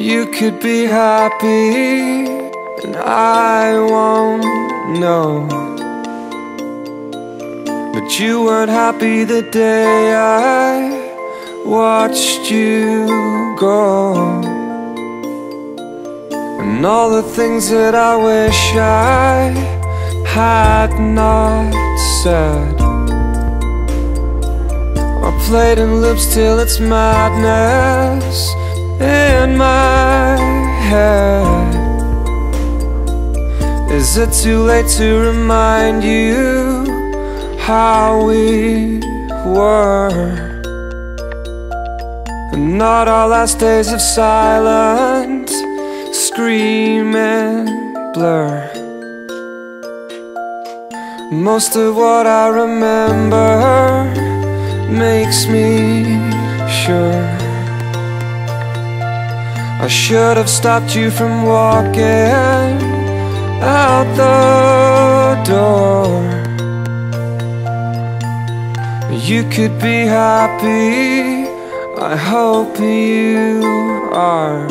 You could be happy and I won't know. But you weren't happy the day I watched you go. And all the things that I wish I had not said Are played in loops till it's madness Is it too late to remind you how we were? And not our last days of silent scream and blur. Most of what I remember makes me sure I should have stopped you from walking out the door. You could be happy, I hope you are.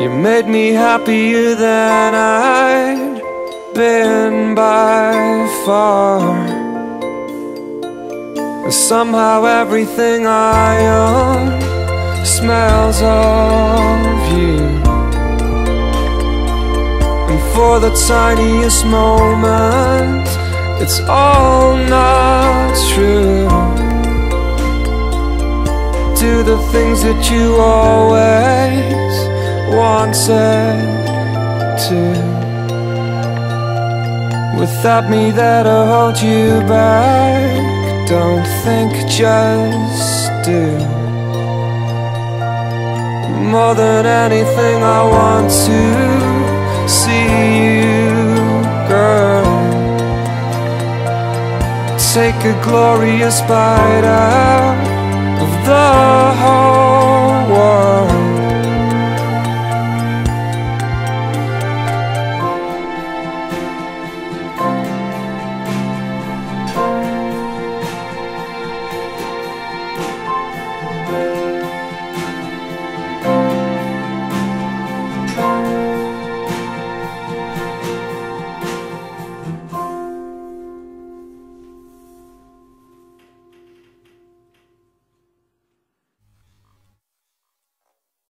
You made me happier than I'd been by far. And somehow everything I own smells of you. And for the tiniest moment It's all not true. Do the things that you always wanted to. Without me that'll hold you back. Don't think, just do more than anything I want to see you, girl. Take a glorious bite out of the heart.